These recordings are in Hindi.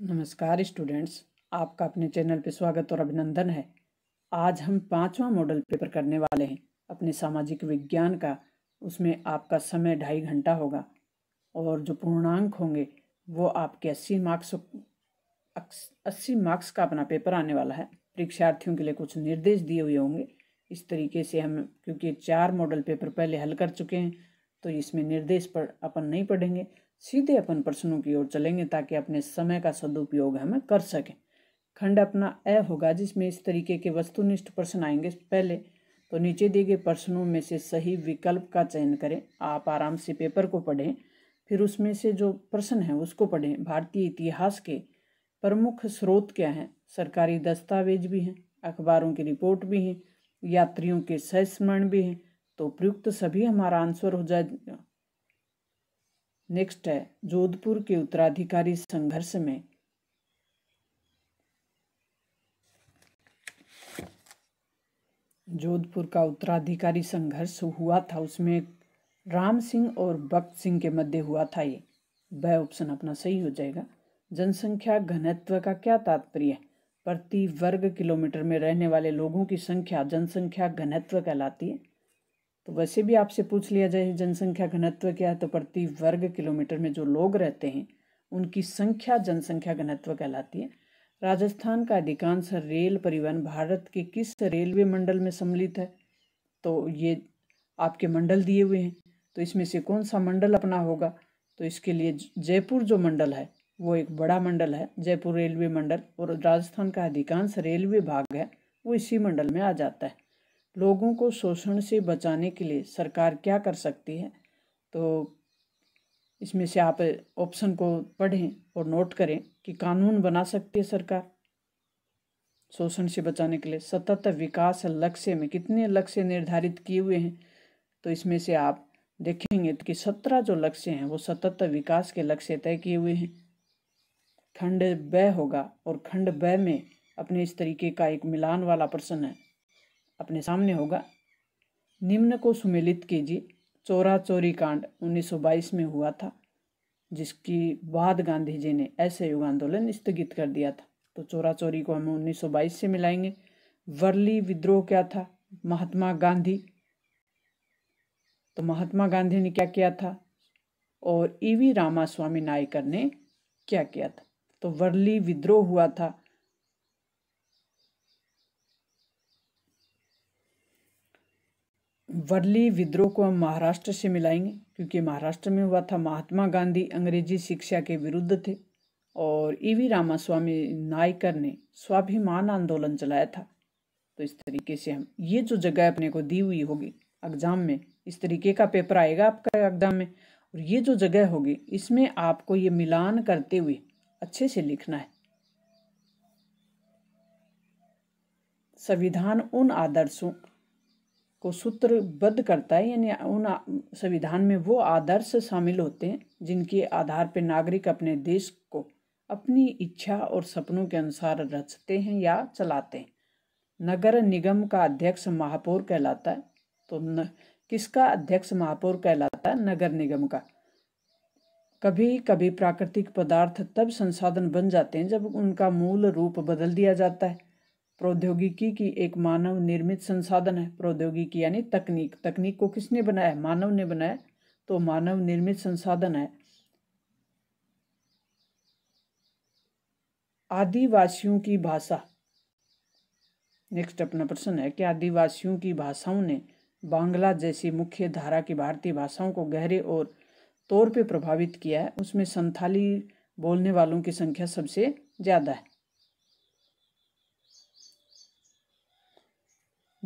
नमस्कार स्टूडेंट्स, आपका अपने चैनल पर स्वागत और अभिनंदन है। आज हम पांचवा मॉडल पेपर करने वाले हैं, अपने सामाजिक विज्ञान का। उसमें आपका समय ढाई घंटा होगा और जो पूर्णांक होंगे, वो आपके अस्सी मार्क्स अस्सी मार्क्स का अपना पेपर आने वाला है। परीक्षार्थियों के लिए कुछ निर्देश दिए हुए होंगे। इस तरीके से हम, क्योंकि चार मॉडल पेपर पहले हल कर चुके हैं तो इसमें निर्देश पर अपन नहीं पढ़ेंगे। सीधे अपन प्रश्नों की ओर चलेंगे ताकि अपने समय का सदुपयोग हमें कर सकें। खंड अपना अ होगा, जिसमें इस तरीके के वस्तुनिष्ठ प्रश्न आएँगे। पहले तो नीचे दिए गए प्रश्नों में से सही विकल्प का चयन करें। आप आराम से पेपर को पढ़ें, फिर उसमें से जो प्रश्न है उसको पढ़ें। भारतीय इतिहास के प्रमुख स्रोत क्या हैं? सरकारी दस्तावेज़ भी हैं, अखबारों की रिपोर्ट भी हैं, यात्रियों के सहस्मरण भी हैं। तो प्रयुक्त सभी हमारा आंसर हो जाए नेक्स्ट है, जोधपुर के उत्तराधिकारी संघर्ष में। जोधपुर का उत्तराधिकारी संघर्ष हुआ था, उसमें राम सिंह और भक्त सिंह के मध्य हुआ था ये। वह ऑप्शन अपना सही हो जाएगा। जनसंख्या घनत्व का क्या तात्पर्य? है प्रति वर्ग किलोमीटर में रहने वाले लोगों की संख्या जनसंख्या घनत्व कहलाती है। तो वैसे भी आपसे पूछ लिया जाए, जनसंख्या घनत्व क्या है? तो प्रति वर्ग किलोमीटर में जो लोग रहते हैं, उनकी संख्या जनसंख्या घनत्व कहलाती है। राजस्थान का अधिकांश रेल परिवहन भारत के किस रेलवे मंडल में सम्मिलित है? तो ये आपके मंडल दिए हुए हैं। तो इसमें से कौन सा मंडल अपना होगा? तो इसके लिए जयपुर जो मंडल है, वो एक बड़ा मंडल है, जयपुर रेलवे मंडल, और राजस्थान का अधिकांश रेलवे भाग है, वो इसी मंडल में आ जाता है। लोगों को शोषण से बचाने के लिए सरकार क्या कर सकती है? तो इसमें से आप ऑप्शन को पढ़ें और नोट करें कि कानून बना सकती है सरकार शोषण से बचाने के लिए। सतत विकास लक्ष्य में कितने लक्ष्य निर्धारित किए हुए हैं? तो इसमें से आप देखेंगे कि सत्रह जो लक्ष्य हैं, वो सतत विकास के लक्ष्य तय किए हुए हैं। खंड ब होगा और खंड ब में अपने इस तरीके का एक मिलान वाला प्रश्न है। अपने सामने होगा। निम्न को सुमेलित कीजिए। चोरा चोरी कांड 1922 में हुआ था, जिसकी बाद गांधी जी ने ऐसे युग आंदोलन स्थगित कर दिया था। तो चोरा चोरी को हम 1922 से मिलाएँगे। वर्ली विद्रोह क्या था? महात्मा गांधी। तो महात्मा गांधी ने क्या किया था? और ईवी रामास्वामी नायकर ने क्या किया था? तो वर्ली विद्रोह हुआ था वर्ली विद्रोह को हम महाराष्ट्र से मिलाएँगे, क्योंकि महाराष्ट्र में हुआ था महात्मा गांधी अंग्रेज़ी शिक्षा के विरुद्ध थे और ई वी रामास्वामी नायकर ने स्वाभिमान आंदोलन चलाया था। तो इस तरीके से हम, ये जो जगह अपने को दी हुई होगी एग्ज़ाम में, इस तरीके का पेपर आएगा आपका एग्ज़ाम में, और ये जो जगह होगी, इसमें आपको ये मिलान करते हुए अच्छे से लिखना है। संविधान उन आदर्शों को सूत्रबद्ध करता है, यानी उन संविधान में वो आदर्श शामिल होते हैं, जिनके आधार पर नागरिक अपने देश को अपनी इच्छा और सपनों के अनुसार रचते हैं या चलाते हैं। नगर निगम का अध्यक्ष महापौर कहलाता है तो न, किसका अध्यक्ष महापौर कहलाता है? नगर निगम का। कभी कभी प्राकृतिक पदार्थ तब संसाधन बन जाते हैं जब उनका मूल रूप बदल दिया जाता है। प्रौद्योगिकी की एक मानव निर्मित संसाधन है। प्रौद्योगिकी यानी तकनीक। तकनीक को किसने बनाया? मानव ने बनाया। तो मानव निर्मित संसाधन है। आदिवासियों की भाषा। नेक्स्ट अपना प्रश्न है कि आदिवासियों की भाषाओं ने बांग्ला जैसी मुख्य धारा की भारतीय भाषाओं को गहरे और तौर पे प्रभावित किया है। उसमें संथाली बोलने वालों की संख्या सबसे ज़्यादा है।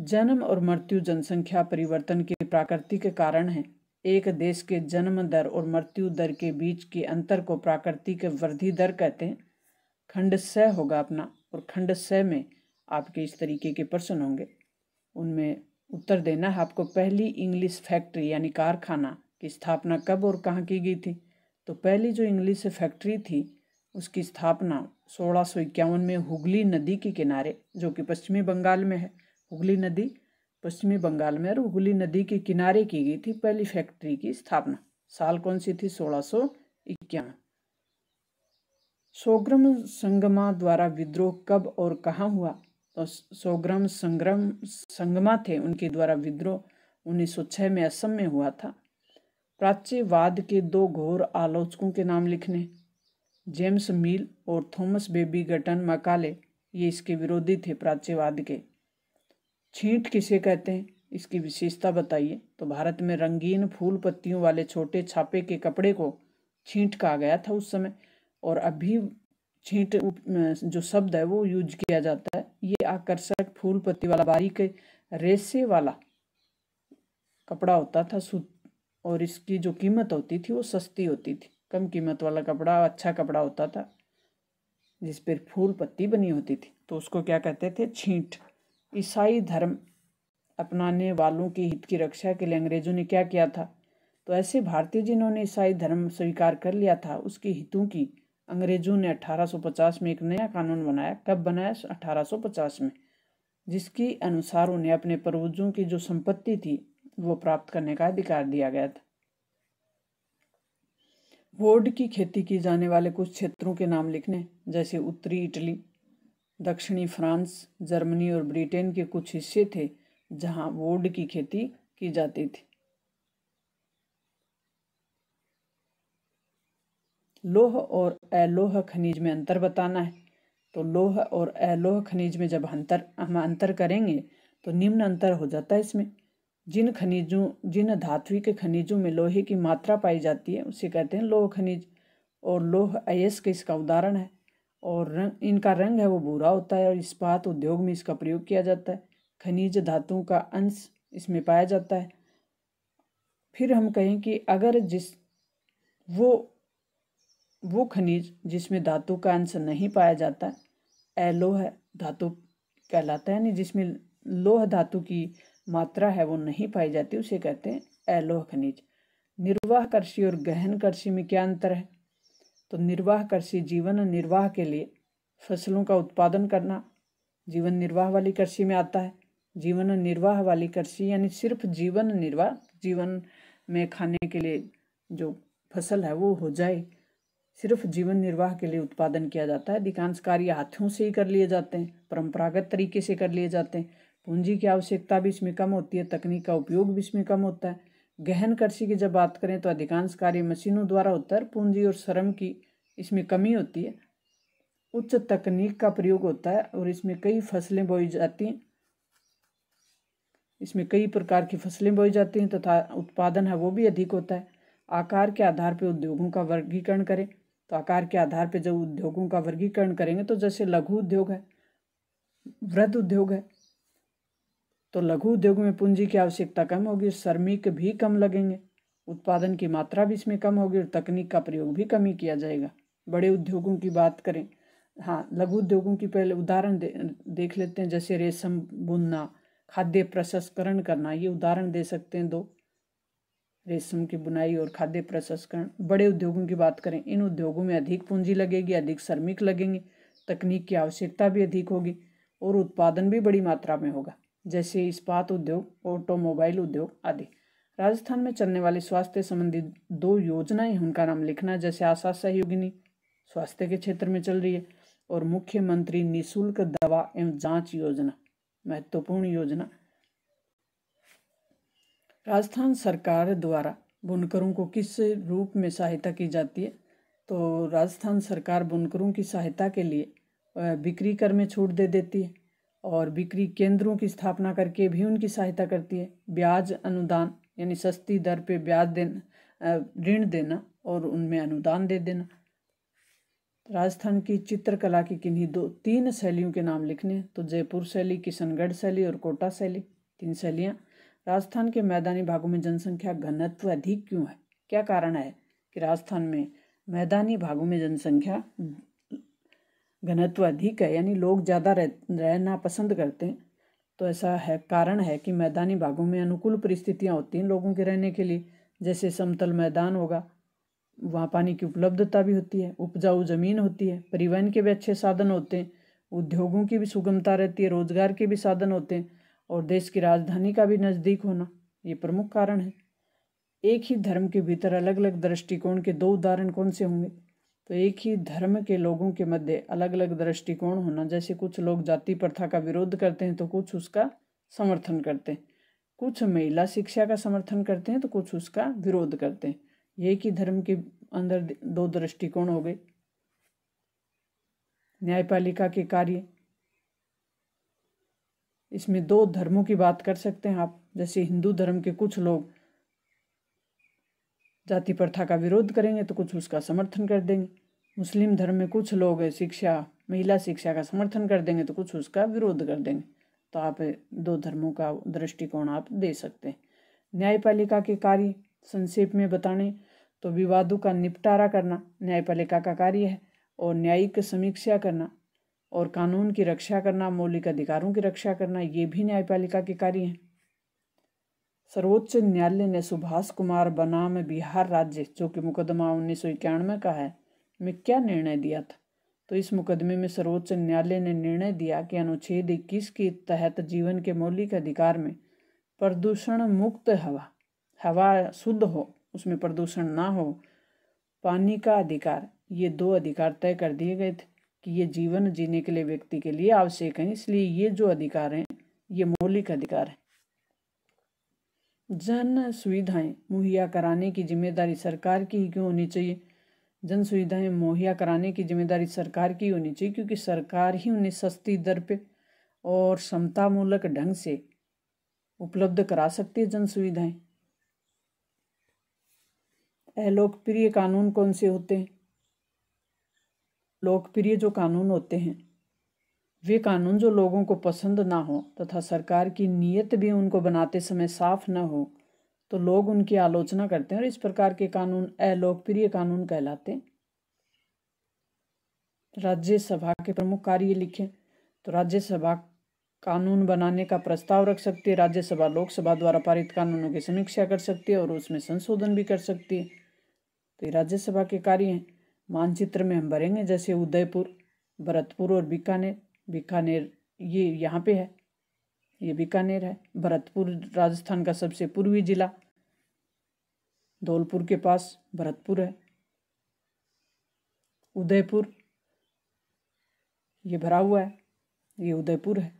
जन्म और मृत्यु जनसंख्या परिवर्तन के प्राकृतिक कारण है। एक देश के जन्म दर और मृत्यु दर के बीच के अंतर को प्राकृतिक वृद्धि दर कहते हैं। खंड स होगा अपना और खंड स में आपके इस तरीके के प्रश्न होंगे। उनमें उत्तर देना है, आपको पहली इंग्लिश फैक्ट्री यानी कारखाना की स्थापना कब और कहाँ की गई थी? तो पहली जो इंग्लिश फैक्ट्री थी, उसकी स्थापना सोलह में हुगली नदी के किनारे, जो कि पश्चिमी बंगाल में है। हुगली नदी पश्चिमी बंगाल में और हुगली नदी के किनारे की गई थी पहली फैक्ट्री की स्थापना। साल कौन सी थी? सोलह सौ इक्यावन। सोग्रम संगमा द्वारा विद्रोह कब और कहाँ हुआ? तो सोग्रम संग्रम संगमा थे, उनके द्वारा विद्रोह 1906 में असम में हुआ था। प्राच्यवाद के दो घोर आलोचकों के नाम लिखने, जेम्स मील और थॉमस बेबी गटन मकाले, ये इसके विरोधी थे प्राच्यवाद के। छींट किसे कहते हैं? इसकी विशेषता बताइए। तो भारत में रंगीन फूल पत्तियों वाले छोटे छापे के कपड़े को छींट कहा गया था उस समय, और अभी छींट जो शब्द है वो यूज़ किया जाता है। ये आकर्षक फूल पत्ती वाला बारीक रेसे वाला कपड़ा होता था, सूत, और इसकी जो कीमत होती थी वो सस्ती होती थी। कम कीमत वाला कपड़ा अच्छा कपड़ा होता था, जिस पर फूल पत्ती बनी होती थी। तो उसको क्या कहते थे? छींट। ईसाई धर्म अपनाने वालों के हित की रक्षा के लिए अंग्रेज़ों ने क्या किया था? तो ऐसे भारतीय जिन्होंने ईसाई धर्म स्वीकार कर लिया था, उसके हितों की अंग्रेज़ों ने 1850 में एक नया कानून बनाया। कब बनाया? 1850 में, जिसके अनुसार उन्हें अपने पूर्वजों की जो संपत्ति थी, वो प्राप्त करने का अधिकार दिया गया था। वोड की खेती की जाने वाले कुछ क्षेत्रों के नाम लिखने, जैसे उत्तरी इटली दक्षिणी फ्रांस, जर्मनी और ब्रिटेन के कुछ हिस्से थे, जहाँ वोड की खेती की जाती थी। लोह और अलोह खनिज में अंतर बताना है। तो लोह और अलोह खनिज में जब अंतर, हम अंतर करेंगे तो निम्न अंतर हो जाता है इसमें। जिन खनिजों, जिन धात्विक खनिजों में लोहे की मात्रा पाई जाती है, उसे कहते हैं लोह खनिज, और लोह अयस्क इसका उदाहरण है। और रंग, इनका रंग है वो भूरा होता है और इस्पात उद्योग में इसका प्रयोग किया जाता है। खनिज धातुओं का अंश इसमें पाया जाता है। फिर हम कहें कि अगर जिस, वो वो खनिज जिसमें धातु का अंश नहीं पाया जाता एलोह धातु कहलाता है, यानी जिसमें लोह धातु की मात्रा है वो नहीं पाई जाती, उसे कहते हैं एलोह खनिज। निर्वाह कृषि और गहन कृषि में क्या अंतर है? तो निर्वाह कृषि जीवन निर्वाह के लिए फ़सलों का उत्पादन करना जीवन निर्वाह वाली कृषि में आता है। जीवन निर्वाह वाली कृषि यानी सिर्फ़ जीवन निर्वाह, जीवन में खाने के लिए जो फ़सल है वो हो जाए, सिर्फ़ जीवन निर्वाह के लिए उत्पादन किया जाता है। अधिकांश कार्य हाथों से ही कर लिए जाते हैं, परंपरागत तरीके से कर लिए जाते हैं। पूंजी की आवश्यकता भी इसमें कम होती है, तकनीक का उपयोग भी इसमें कम होता है। गहन कृषि की जब बात करें तो अधिकांश कार्य मशीनों द्वारा है पूंजी और श्रम की इसमें कमी होती है। उच्च तकनीक का प्रयोग होता है और इसमें कई फ़सलें बोई जाती हैं। इसमें कई प्रकार की फ़सलें बोई जाती हैं तथा तो उत्पादन है वो भी अधिक होता है। आकार के आधार पर उद्योगों का वर्गीकरण करें। तो आकार के आधार पर जब उद्योगों का वर्गीकरण करेंगे तो जैसे लघु उद्योग है, वृद्ध उद्योग है तो लघु उद्योग में पूंजी की आवश्यकता कम होगी श्रमिक भी कम लगेंगे। उत्पादन की मात्रा भी इसमें कम होगी और तकनीक का प्रयोग भी कम ही किया जाएगा। बड़े उद्योगों की बात करें हाँ लघु उद्योगों की पहले उदाहरण दे, देख लेते हैं जैसे रेशम बुनना खाद्य प्रसंस्करण करना ये उदाहरण दे सकते हैं दो। रेशम की बुनाई और खाद्य प्रसंस्करण बड़े उद्योगों की बात करें इन उद्योगों में अधिक पूंजी लगेगी अधिक श्रमिक लगेंगे तकनीक की आवश्यकता भी अधिक होगी और उत्पादन भी बड़ी मात्रा में होगा। जैसे इस्पात उद्योग, ऑटोमोबाइल उद्योग आदि। राजस्थान में चलने वाली स्वास्थ्य संबंधी दो योजनाएँ उनका नाम लिखना जैसे आशा सहयोगिनी स्वास्थ्य के क्षेत्र में चल रही है और मुख्यमंत्री निशुल्क दवा एवं जाँच योजना, महत्वपूर्ण योजना। राजस्थान सरकार द्वारा बुनकरों को किस रूप में सहायता की जाती है? तो राजस्थान सरकार बुनकरों की सहायता के लिए बिक्री कर में छूट दे देती है। और बिक्री केंद्रों की स्थापना करके भी उनकी सहायता करती है। ब्याज अनुदान, यानी सस्ती दर पे ब्याज देना ऋण देना और उनमें अनुदान दे देना। राजस्थान की चित्रकला की किन्हीं दो, तीन शैलियों के नाम लिखने तो जयपुर शैली, किशनगढ़ शैली और कोटा शैली, तीन शैलियाँ। राजस्थान के मैदानी भागों में जनसंख्या घनत्व अधिक क्यों है? क्या कारण है कि राजस्थान में मैदानी भागों में जनसंख्या घनत्व अधिक है, यानी लोग ज़्यादा रह, रहना पसंद करते हैं। तो ऐसा है, कारण है कि मैदानी भागों में अनुकूल परिस्थितियाँ होती हैं लोगों के रहने के लिए। जैसे समतल मैदान होगा, वहाँ पानी की उपलब्धता भी होती है, उपजाऊ ज़मीन होती है, परिवहन के भी अच्छे साधन होते हैं, उद्योगों की भी सुगमता रहती है, रोज़गार के भी साधन होते हैं, और देश की राजधानी का भी नज़दीक होना, ये प्रमुख कारण है। एक ही धर्म के भीतर अलग अलग दृष्टिकोण के दो उदाहरण कौन से होंगे? तो एक ही धर्म के लोगों के मध्य अलग अलग दृष्टिकोण होना, जैसे कुछ लोग जाति प्रथा का विरोध करते हैं तो कुछ उसका समर्थन करते हैं। कुछ महिला शिक्षा का समर्थन करते हैं तो कुछ उसका विरोध करते हैं। एक ही धर्म के अंदर दो दृष्टिकोण हो गए। न्यायपालिका के कार्य। इसमें दो धर्मों की बात कर सकते हैं आप, जैसे हिंदू धर्म के कुछ लोग जाति प्रथा का विरोध करेंगे तो कुछ उसका समर्थन कर देंगे। मुस्लिम धर्म में कुछ लोग शिक्षा, महिला शिक्षा का समर्थन कर देंगे तो कुछ उसका विरोध कर देंगे। तो आप दो धर्मों का दृष्टिकोण आप दे सकते हैं। न्यायपालिका के कार्य संक्षेप में बताने तो विवादों का निपटारा करना न्यायपालिका का कार्य है और न्यायिक समीक्षा करना और कानून की रक्षा करना, मौलिक अधिकारों की रक्षा करना, ये भी न्यायपालिका के कार्य हैं। सर्वोच्च न्यायालय ने सुभाष कुमार बनाम बिहार राज्य, जो कि मुकदमा उन्नीस सौ इक्यानवे का है, में क्या निर्णय दिया था? तो इस मुकदमे में सर्वोच्च न्यायालय ने निर्णय दिया कि अनुच्छेद इक्कीस के तहत जीवन के मौलिक अधिकार में प्रदूषण मुक्त हवा हवा शुद्ध हो, उसमें प्रदूषण ना हो, पानी का अधिकार, ये दो अधिकार तय कर दिए गए थे कि ये जीवन जीने के लिए व्यक्ति के लिए आवश्यक है। इसलिए ये जो अधिकार हैं, ये मौलिक अधिकार है। जन सुविधाएँ मुहैया कराने की ज़िम्मेदारी सरकार की ही क्यों होनी चाहिए? जन सुविधाएँ मुहैया कराने की ज़िम्मेदारी सरकार की होनी चाहिए क्योंकि सरकार ही उन्हें सस्ती दर पे और समतामूलक ढंग से उपलब्ध करा सकती है जन सुविधाएँ अलोकप्रिय कानून कौन से होते हैं? लोकप्रिय जो कानून होते हैं वे कानून जो लोगों को पसंद ना हो तथा सरकार की नीयत भी उनको बनाते समय साफ़ न हो तो लोग उनकी आलोचना करते हैं और इस प्रकार के कानून अलोकप्रिय कानून कहलाते राज्यसभा के प्रमुख कार्य लिखें तो राज्यसभा कानून बनाने का प्रस्ताव रख सकती है, राज्यसभा लोकसभा द्वारा पारित कानूनों की समीक्षा कर सकती है और उसमें संशोधन भी कर सकती है। तो ये राज्यसभा के कार्य हैं। मानचित्र में हम भरेंगे, जैसे उदयपुर, भरतपुर और बीकानेर। बीकानेर, ये यहाँ पे है। ये बीकानेर है। भरतपुर राजस्थान का सबसे पूर्वी जिला। धौलपुर के पास भरतपुर है। उदयपुर, ये भरा हुआ है। ये उदयपुर है।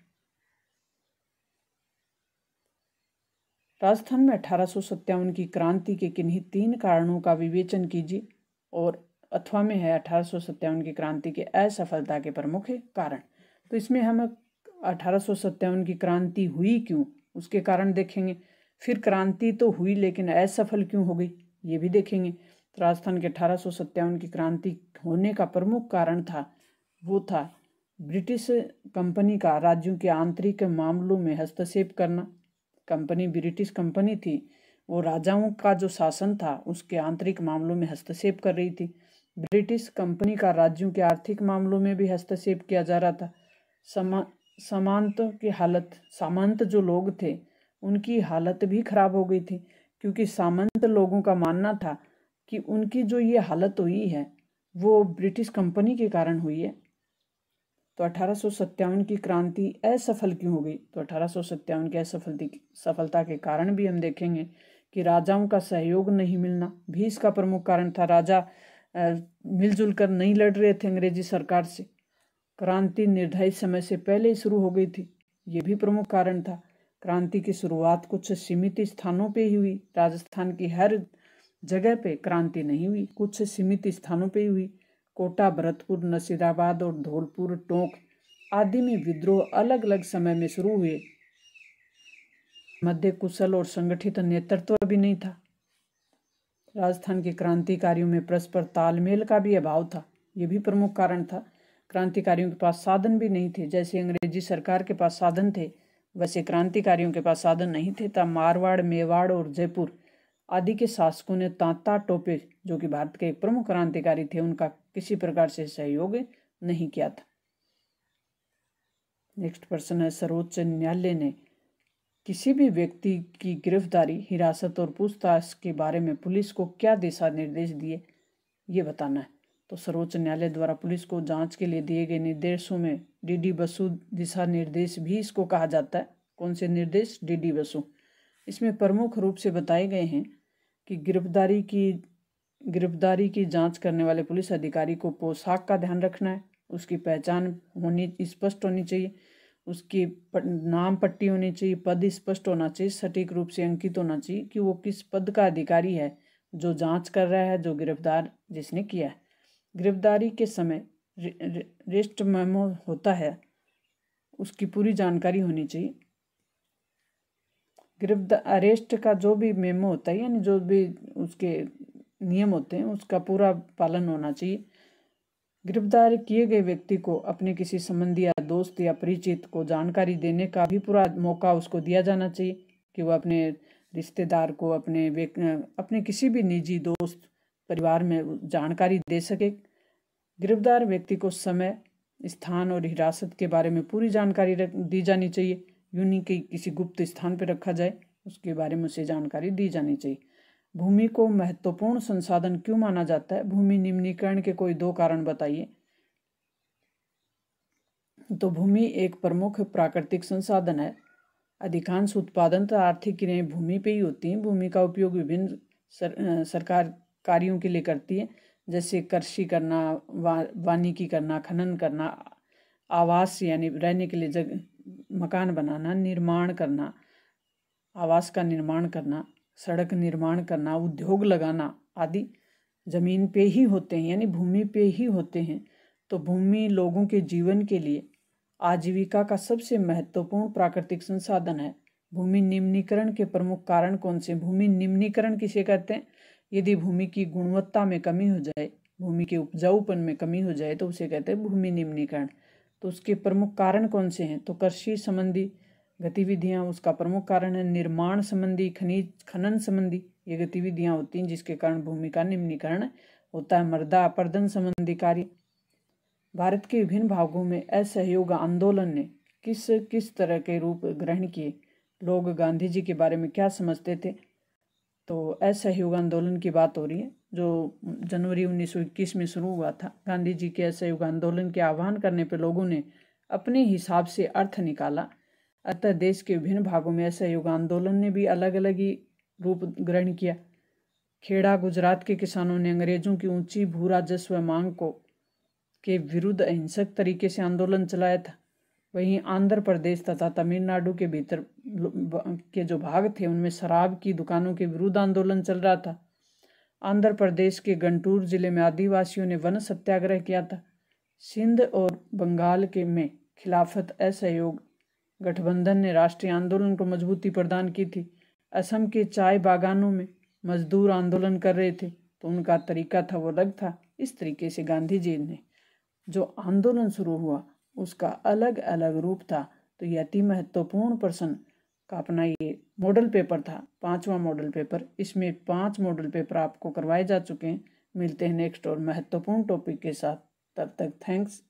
राजस्थान में अठारह सौ सत्तावन की क्रांति के किन्हीं तीन कारणों का विवेचन कीजिए और अथवा में है अठारह सौ सत्तावन की क्रांति के असफलता के प्रमुख कारण। तो इसमें हम अठारह सौ सत्तावन की क्रांति हुई क्यों? उसके कारण देखेंगे। फिर क्रांति तो हुई, लेकिन असफल क्यों हो गई? ये भी देखेंगे। तो राजस्थान के अठारह सौ सत्तावन की क्रांति होने का प्रमुख कारण था, वो था ब्रिटिश कंपनी का राज्यों के आंतरिक मामलों में हस्तक्षेप करना। कंपनी ब्रिटिश कंपनी थी, वो राजाओं का जो शासन था, उसके आंतरिक मामलों में हस्तक्षेप कर रही थी। ब्रिटिश कंपनी का राज्यों के आर्थिक मामलों में भी हस्तक्षेप किया जा रहा था। समा, समांत की हालत, सामंत जो लोग थे, उनकी हालत भी खराब हो गई थी, क्योंकि सामंत लोगों का मानना था कि उनकी जो ये हालत हुई है, वो ब्रिटिश कंपनी के कारण हुई है। तो अठारह सौ सत्तावन की क्रांति असफल क्यों हो गई? तो अठारह सौ सत्तावन की असफलती, सफलता के कारण भी हम देखेंगे कि राजाओं का सहयोग नहीं मिलना भी इसका प्रमुख कारण था। राजा मिलजुल कर नहीं लड़ रहे थे अंग्रेज़ी सरकार से। क्रांति निर्धारित समय से पहले ही शुरू हो गई थी। ये भी प्रमुख कारण था। क्रांति की शुरुआत कुछ सीमित स्थानों पे ही हुई। राजस्थान की हर जगह पे क्रांति नहीं हुई। कुछ सीमित स्थानों पे ही हुई। कोटा, भरतपुर, नसीराबाद और धौलपुर, टोंक आदि में विद्रोह अलग अलग समय में शुरू हुए। मध्य कुशल और संगठित नेतृत्व भी नहीं था। राजस्थान के क्रांतिकारियों में परस्पर तालमेल का भी अभाव था। ये भी प्रमुख कारण था। क्रांतिकारियों के पास साधन भी नहीं थे। जैसे अंग्रेज़ी सरकार के पास साधन थे, वैसे क्रांतिकारियों के पास साधन नहीं थे। तब मारवाड़, मेवाड़ और जयपुर आदि के शासकों ने तांता टोपे, जो कि भारत के एक प्रमुख क्रांतिकारी थे, उनका किसी प्रकार से सहयोग नहीं किया था। नेक्स्ट प्रश्न है, सर्वोच्च न्यायालय ने किसी भी व्यक्ति की गिरफ्तारी, हिरासत और पूछताछ के बारे में पुलिस को क्या दिशा निर्देश दिए, ये बताना है। तो सर्वोच्च न्यायालय द्वारा पुलिस को जाँच के लिए दिए गए निर्देशों में डीडी बसु दिशा निर्देश भी इसको कहा जाता है। कौन से निर्देश? डीडी बसु। इसमें प्रमुख रूप से बताए गए हैं कि गिरफ्तारी की गिरफ्तारी की जाँच करने वाले पुलिस अधिकारी को पोशाक का ध्यान रखना है। उसकी पहचान होनी स्पष्ट होनी चाहिए। उसकी नाम पट्टी होनी चाहिए। पद स्पष्ट होना चाहिए। सटीक रूप से अंकित होना चाहिए कि वो किस पद का अधिकारी है, जो जाँच कर रहा है, जो गिरफ़्तार जिसने किया है। गिरफ्तारी के समय रेस्ट मेमो होता है, उसकी पूरी जानकारी होनी चाहिए। गिरफ़्तार अरेस्ट का जो भी मेमो होता है, यानी जो भी उसके नियम होते हैं, उसका पूरा पालन होना चाहिए। गिरफ़्तार किए गए व्यक्ति को अपने किसी संबंधी या दोस्त या परिचित को जानकारी देने का भी पूरा मौका उसको दिया जाना चाहिए, कि वह अपने रिश्तेदार को, अपने अपने किसी भी निजी दोस्त परिवार में जानकारी दे सके। गिरफ़्तार व्यक्ति को समय स्थान और हिरासत के बारे में पूरी जानकारी दी जानी चाहिए। यूँ नहीं कि किसी गुप्त स्थान पर रखा जाए उसके बारे में उसे जानकारी दी जानी चाहिए। भूमि को महत्वपूर्ण संसाधन क्यों माना जाता है? भूमि निम्नीकरण के कोई दो कारण बताइए। तो भूमि एक प्रमुख प्राकृतिक संसाधन है। अधिकांश उत्पादन तो आर्थिक क्रियाएँ भूमि पे ही होती हैं। भूमि का उपयोग विभिन्न सर, सरकार कार्यों के लिए करती है, जैसे कृषि करना, वा, वानिकी करना, खनन करना, आवास यानी रहने के लिए जग, मकान बनाना, निर्माण करना, आवास का निर्माण करना, सड़क निर्माण करना, उद्योग लगाना आदि ज़मीन पे ही होते हैं, यानी भूमि पे ही होते हैं। तो भूमि लोगों के जीवन के लिए आजीविका का सबसे महत्वपूर्ण प्राकृतिक संसाधन है। भूमि निम्नीकरण के प्रमुख कारण कौन से भूमि निम्नीकरण किसे कहते हैं? यदि भूमि की गुणवत्ता में कमी हो जाए, भूमि के उपजाऊपन में कमी हो जाए तो उसे कहते हैं भूमि निम्नीकरण। तो उसके प्रमुख कारण कौन से हैं? तो कृषि संबंधी गतिविधियाँ उसका प्रमुख कारण है। निर्माण संबंधी, खनिज, खनन संबंधी ये गतिविधियाँ होती हैं, जिसके कारण भूमि का निम्नीकरण होता है। मृदा अपर्दन संबंधी कार्य। भारत के विभिन्न भागों में असहयोग आंदोलन ने किस किस तरह के रूप ग्रहण किए? लोग गांधी जी के बारे में क्या समझते थे? तो असहयोग आंदोलन की बात हो रही है, जो जनवरी 1921 में शुरू हुआ था। गांधी जी के असहयोग आंदोलन के आह्वान करने पर लोगों ने अपने हिसाब से अर्थ निकाला। अतः देश के विभिन्न भागों में असहयोग आंदोलन ने भी अलग अलग ही रूप ग्रहण किया। खेड़ा गुजरात के किसानों ने अंग्रेज़ों की ऊँची भू राजस्व मांग को, के विरुद्ध अहिंसक तरीके से आंदोलन चलाया था। वहीं आंध्र प्रदेश तथा तमिलनाडु के भीतर के जो भाग थे, उनमें शराब की दुकानों के विरुद्ध आंदोलन चल रहा था। आंध्र प्रदेश के गंटूर ज़िले में आदिवासियों ने वन सत्याग्रह किया था। सिंध और बंगाल के में खिलाफत असहयोग गठबंधन ने राष्ट्रीय आंदोलन को मजबूती प्रदान की थी। असम के चाय बागानों में मजदूर आंदोलन कर रहे थे तो उनका तरीका था वो अलग था। इस तरीके से गांधी जी ने जो आंदोलन शुरू हुआ उसका अलग अलग रूप था। तो यह अति महत्वपूर्ण प्रश्न का अपना ये मॉडल पेपर था। पांचवा मॉडल पेपर इसमें पाँच मॉडल पेपर आपको करवाए जा चुके हैं। मिलते हैं नेक्स्ट और महत्वपूर्ण टॉपिक के साथ। तब तक थैंक्स